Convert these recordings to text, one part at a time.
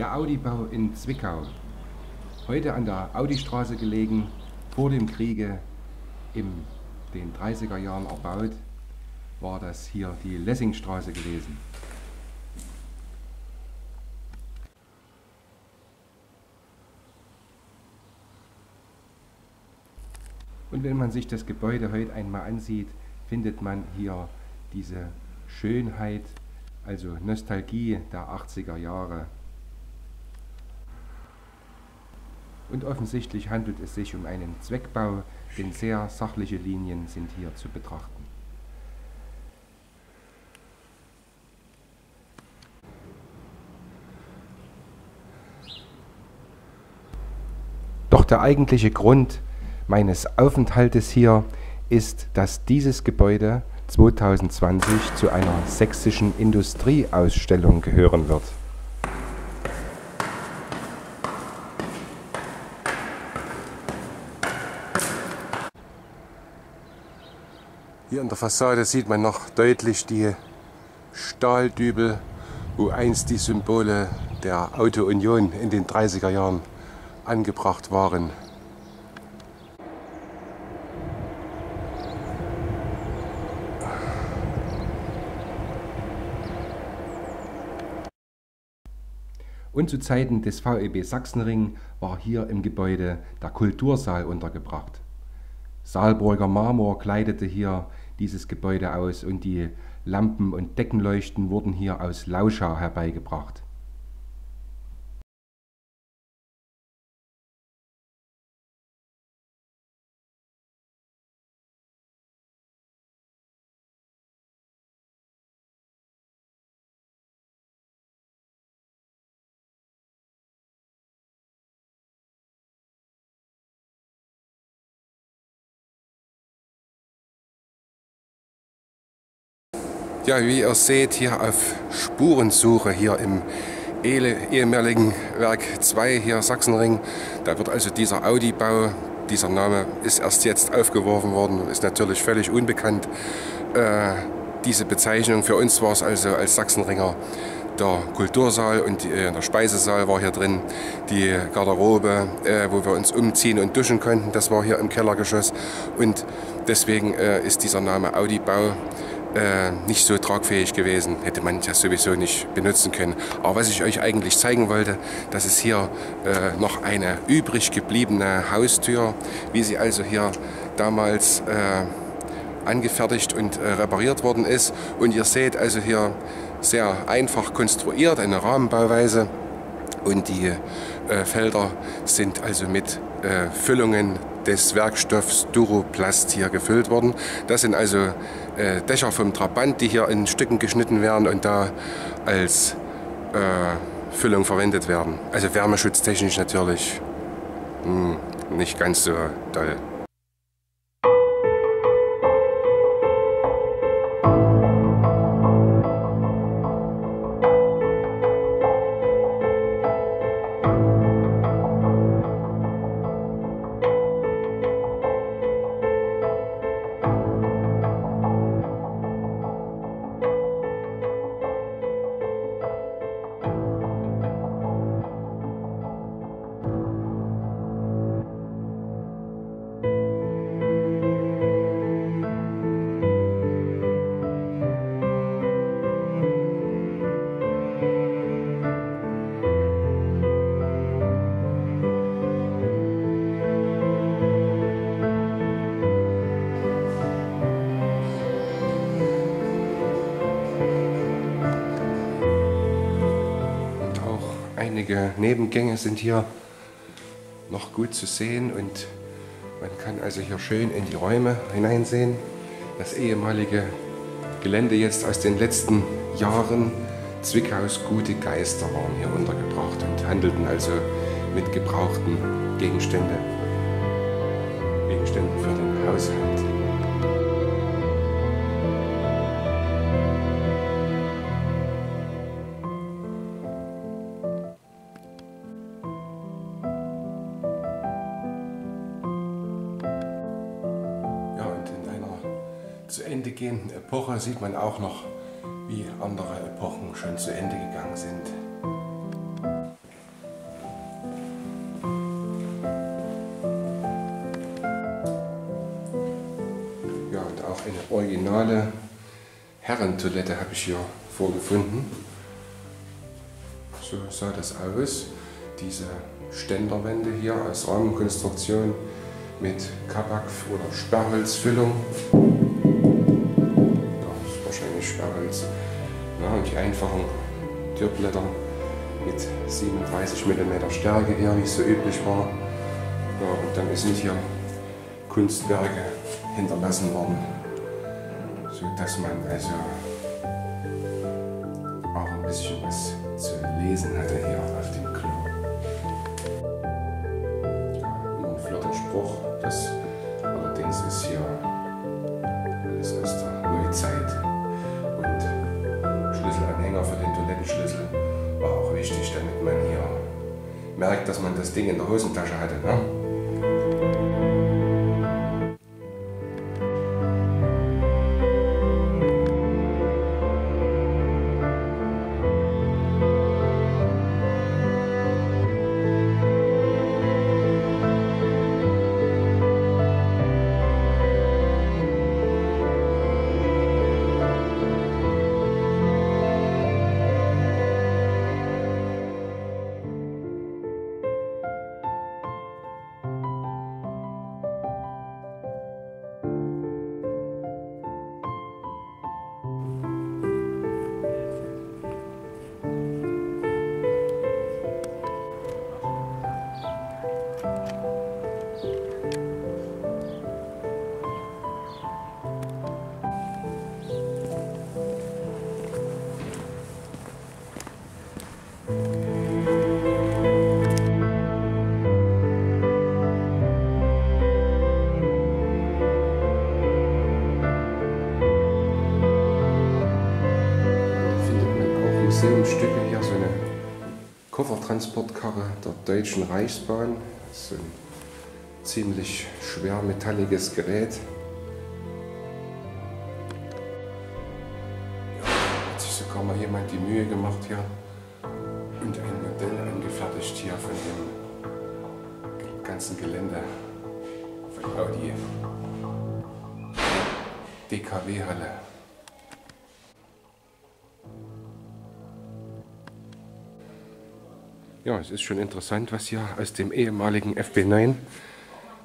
Der Audi-Bau in Zwickau. Heute an der Audistraße gelegen, vor dem Kriege in den 30er Jahren erbaut, war das hier die Lessingstraße gewesen. Und wenn man sich das Gebäude heute einmal ansieht, findet man hier diese Schönheit, also Nostalgie der 80er Jahre. Und offensichtlich handelt es sich um einen Zweckbau, denn sehr sachliche Linien sind hier zu betrachten. Doch der eigentliche Grund meines Aufenthaltes hier ist, dass dieses Gebäude 2020 zu einer sächsischen Industrieausstellung gehören wird. Hier an der Fassade sieht man noch deutlich die Stahldübel, wo einst die Symbole der Auto-Union in den 30er Jahren angebracht waren. Und zu Zeiten des VEB Sachsenring war hier im Gebäude der Kultursaal untergebracht. Saalburger Marmor kleidete hier dieses Gebäude aus und die Lampen und Deckenleuchten wurden hier aus Lauschau herbeigebracht. Ja, wie ihr seht, hier auf Spurensuche hier im ehemaligen Werk 2 hier Sachsenring. Da wird also dieser Audi-Bau, dieser Name ist erst jetzt aufgeworfen worden, ist natürlich völlig unbekannt. Äh, diese Bezeichnung für uns war es also als Sachsenringer der Kultursaal und äh, der Speisesaal war hier drin, die Garderobe, äh, wo wir uns umziehen und duschen konnten, das war hier im Kellergeschoss und deswegen äh, ist dieser Name Audi-Bau äh, nicht so tragfähig gewesen, hätte man das sowieso nicht benutzen können. Aber was ich euch eigentlich zeigen wollte, dass es hier äh, noch eine übrig gebliebene Haustür, wie sie also hier damals äh, angefertigt und äh, repariert worden ist. Und ihr seht also hier sehr einfach konstruiert, eine Rahmenbauweise. Und die äh, Felder sind also mit äh, Füllungen des Werkstoffs Duroplast hier gefüllt worden. Das sind also äh, Dächer vom Trabant, die hier in Stücken geschnitten werden und da als äh, Füllung verwendet werden. Also wärmeschutztechnisch natürlich hm, nicht ganz so toll. Einige Nebengänge sind hier noch gut zu sehen und man kann also hier schön in die Räume hineinsehen. Das ehemalige Gelände jetzt aus den letzten Jahren. Zwickaus gute Geister waren hier untergebracht und handelten also mit gebrauchten Gegenständen, Gegenständen für den Haushalt. durchgehenden Epoche sieht man auch noch, wie andere Epochen schon zu Ende gegangen sind. Ja, und auch eine originale Herrentoilette habe ich hier vorgefunden. So sah das aus. Diese Ständerwände hier als Rahmenkonstruktion mit Kabak- oder Sperrholzfüllung. Ist wahrscheinlich Sperrholz. Ja, und die einfachen Türblätter mit 37 mm Stärke hier, wie es so üblich war. Ja, und dann sind hier Kunstwerke hinterlassen worden, sodass man also auch ein bisschen was zu lesen hatte hier auf dem Klo. Ein flotter Spruch, merkt, dass man das Ding in der Hosentasche hatte. Ne? Koffertransportkarre der Deutschen Reichsbahn. So ein ziemlich schwer metalliges Gerät. Ja, hat sich sogar mal jemand die Mühe gemacht hier und ein Modell angefertigt hier von dem ganzen Gelände von Audi. DKW-Halle. Ja, es ist schon interessant, was hier aus dem ehemaligen FB9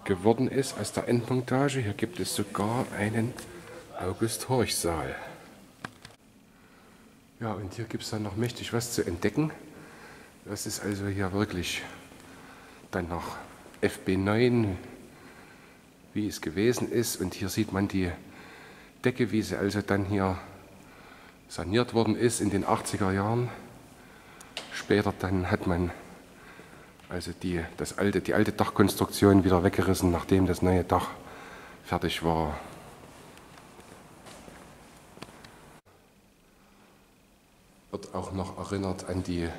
geworden ist, aus der Endmontage. Hier gibt es sogar einen August-Horch-Saal. Ja, und hier gibt es dann noch mächtig was zu entdecken. Das ist also hier wirklich dann noch FB9, wie es gewesen ist. Und hier sieht man die Decke, wie sie also dann hier saniert worden ist in den 80er Jahren. Später dann hat man also die, das alte, die alte Dachkonstruktion wieder weggerissen, nachdem das neue Dach fertig war. Wird auch noch erinnert an die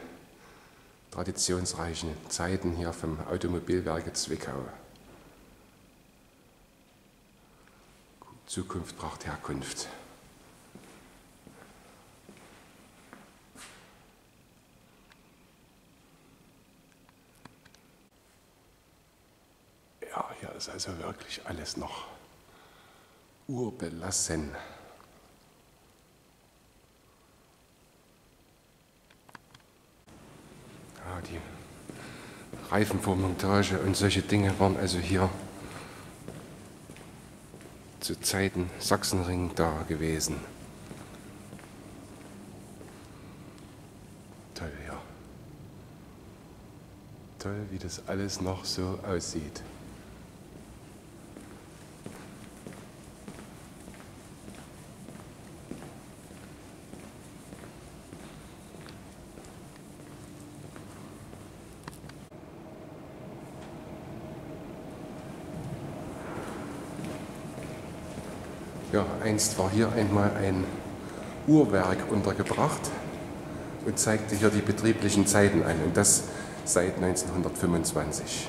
traditionsreichen Zeiten hier vom Automobilwerke Zwickau. Zukunft braucht Herkunft. hier ist also wirklich alles noch urbelassen. Ja, die Reifenvormontage und solche Dinge waren also hier zu Zeiten Sachsenring da gewesen. Toll, ja. Toll, wie das alles noch so aussieht. Ja, einst war hier einmal ein Uhrwerk untergebracht und zeigte hier die betrieblichen Zeiten an und das seit 1925.